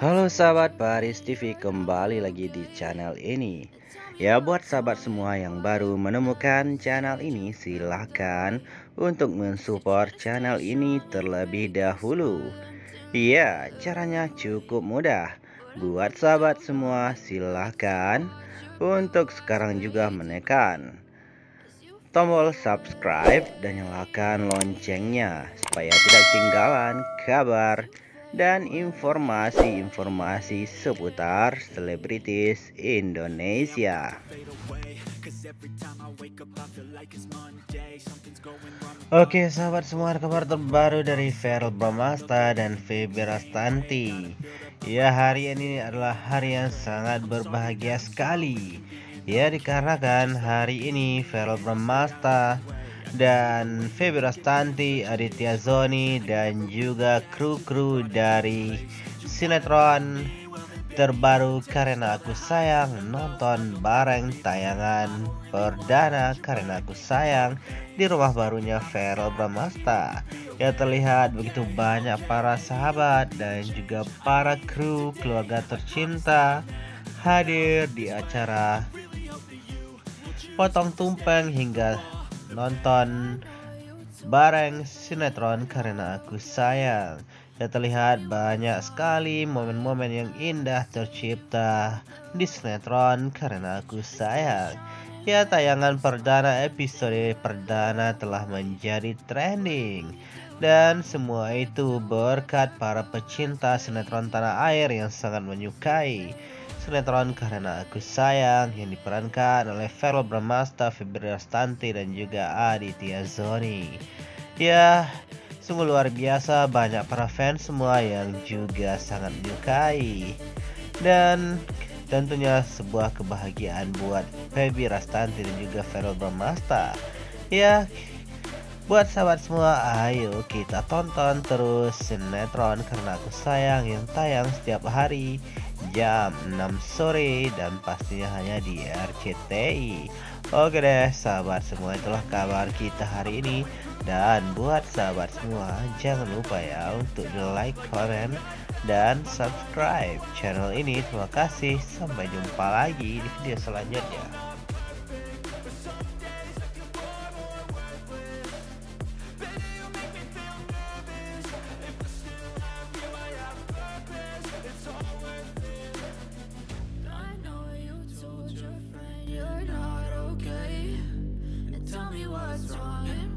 Halo sahabat Baris TV kembali lagi di channel ini. Ya buat sahabat semua yang baru menemukan channel ini silahkan untuk mensupport channel ini terlebih dahulu. Ya caranya cukup mudah. Buat sahabat semua silahkan untuk sekarang juga menekan tombol subscribe dan nyalakan loncengnya supaya tidak ketinggalan kabar dan informasi-informasi seputar selebritis Indonesia. Oke sahabat semua kabar terbaru dari Feral Bramasta dan Feby Rastanti Ya hari ini adalah hari yang sangat berbahagia sekali Ya dikarenakan hari ini Feral Bramasta dan Feby Rastanti, Aditya Zoni dan juga kru-kru dari sinetron terbaru karena aku sayang nonton bareng tayangan perdana karena aku sayang di rumah barunya Feral Bramasta. Ya terlihat begitu banyak para sahabat dan juga para kru keluarga tercinta hadir di acara potong tumpeng hingga nonton bareng sinetron karena aku sayang. Ya terlihat banyak sekali momen-momen yang indah tercipta di sinetron karena aku sayang. Ya tayangan perdana episode perdana telah menjadi trending dan semua itu berkat para pecinta sinetron tanah air yang sangat menyukai sinetron Karena Aku Sayang yang diperankan oleh Vero Bramasta, Febri Rastanti dan juga Aditya Zoni. Ya, sungguh luar biasa banyak para fans semua yang juga sangat menyukai. Dan tentunya sebuah kebahagiaan buat Feby Rastanti dan juga Vero Bramasta. Ya, Buat sahabat semua, ayo kita tonton terus sinetron karena aku sayang yang tayang setiap hari jam 6 sore dan pastinya hanya di RCTI. Oke deh sahabat semua itulah kabar kita hari ini dan buat sahabat semua jangan lupa ya untuk di like, comment, dan subscribe channel ini. Terima kasih sampai jumpa lagi di video selanjutnya. strong